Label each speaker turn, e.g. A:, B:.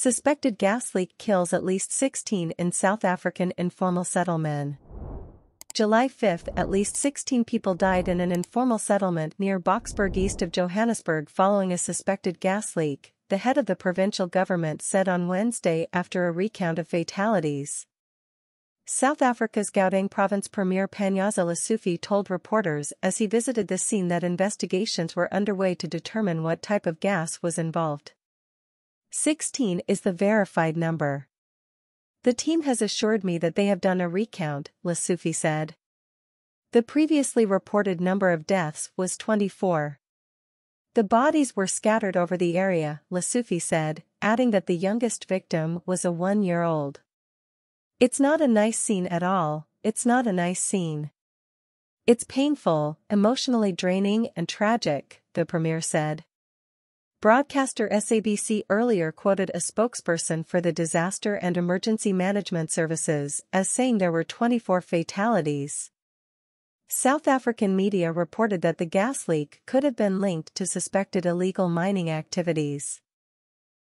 A: Suspected gas leak kills at least 16 in South African informal settlement. July 5 at least 16 people died in an informal settlement near Boksburg east of Johannesburg following a suspected gas leak, the head of the provincial government said on Wednesday after a recount of fatalities. South Africa's Gauteng province premier Panyaza Lesufi told reporters as he visited the scene that investigations were underway to determine what type of gas was involved. 16 is the verified number. The team has assured me that they have done a recount, Lesufi said. The previously reported number of deaths was 24. The bodies were scattered over the area, Lesufi said, adding that the youngest victim was a one-year-old. It's not a nice scene at all, it's not a nice scene. It's painful, emotionally draining and tragic, the premier said. Broadcaster SABC earlier quoted a spokesperson for the Disaster and Emergency Management Services as saying there were 24 fatalities. South African media reported that the gas leak could have been linked to suspected illegal mining activities.